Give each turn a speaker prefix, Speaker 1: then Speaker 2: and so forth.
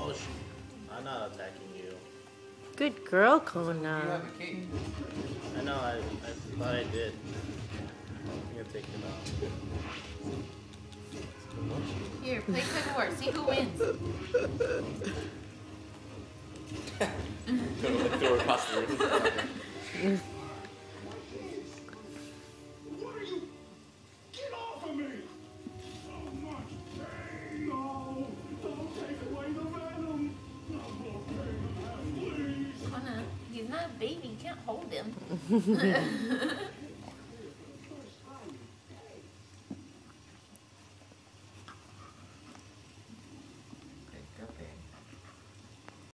Speaker 1: Oh, sh- I'm not attacking you.
Speaker 2: Good girl,
Speaker 3: You
Speaker 2: Kona.
Speaker 3: have a cape.
Speaker 1: I know, I, I thought I did. I'm gonna take it off.
Speaker 4: Here, play tug of war. See who wins.
Speaker 5: Throw it across the room.
Speaker 4: he's not a baby. You can't hold him.